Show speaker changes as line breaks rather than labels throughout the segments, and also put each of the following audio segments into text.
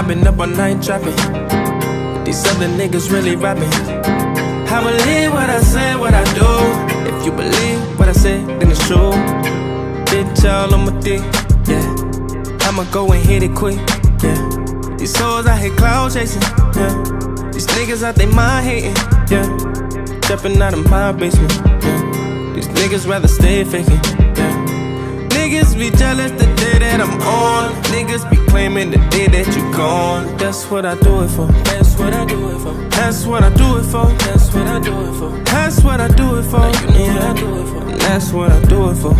I've been up all night trapping. These other niggas really rapping. I believe what I say, what I do. If you believe what I say, then it's true. Bitch, all on my dick, yeah. I'ma go and hit it quick, yeah. These hoes out here cloud chasing, yeah. These niggas out they mind hating, yeah. Jumping out of my basement, yeah. These niggas rather stay faking. Niggas be jealous the day that I'm on. Niggas be claiming the day that you're gone. That's what I do it for. That's what I do it for. That's what I do it for. That's what I do it for. That's what I do it for. You know what I do it for. That's what I do it for.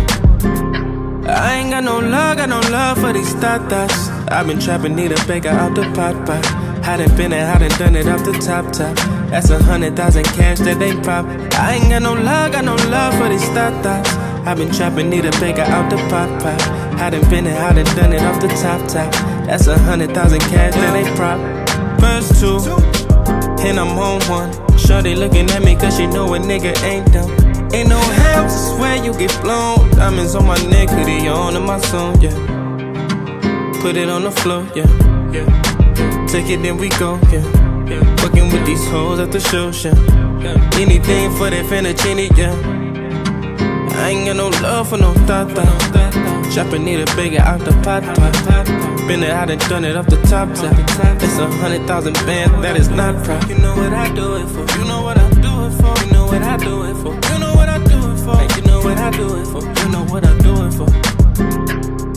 I ain't got no love, I got no love for these tatas. I've been trapping, need a beggar out the pot pot. Hadn't been it, hadn't done it off the top top. That's a hundred thousand cash that they pop. I ain't got no love, got no love for these tatas. I've been trapping, need a beggar out the pot pot. Hadn't been it, hadn't done it off the top top. That's a hundred thousand cash that they prop. First two, and I'm on one. Shorty looking at me cause she know a nigga ain't dumb. Ain't no house where you get blown. Diamonds on my neck, hoodie on in my song, yeah. Put it on the floor, yeah. yeah. Take it, then we go, yeah. yeah. Fucking with these hoes at the show, yeah. yeah. Anything for that fettuccine, yeah. I ain't got no love for no tata. Shopping need a bigger out the pot. Been it, I done done it off the top top. It's a hundred thousand bands, that is not prop. You know what I do it for. You know what I do it for. You know what I do it for. You know what I do it for. And you know what I do it for. You know what I do it for.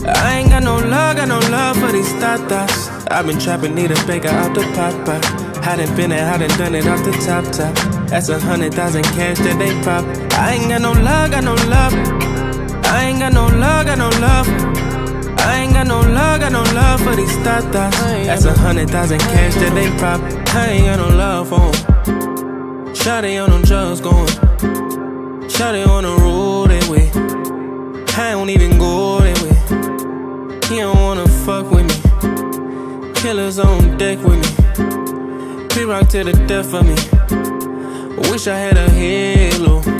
I ain't got no love, got no love for these tatas. I've been trapping, need a beggar out the pot pot. Hadn't been it, hadn't done it off the top top. That's a hundred thousand cash that they pop. I ain't got no love, got no love. I ain't got no love, got no love. I ain't got no love, got no love for these tatas. That's a hundred thousand cash that they pop. I ain't got no love for 'em. Shawty on them drugs going. Shawty on the road that way. I don't even go that way. He don't wanna fuck with me. Killers on deck with me. P rock to the death of me. Wish I had a halo.